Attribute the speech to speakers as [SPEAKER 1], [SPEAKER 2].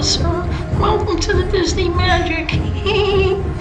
[SPEAKER 1] house. Welcome to the Disney magic.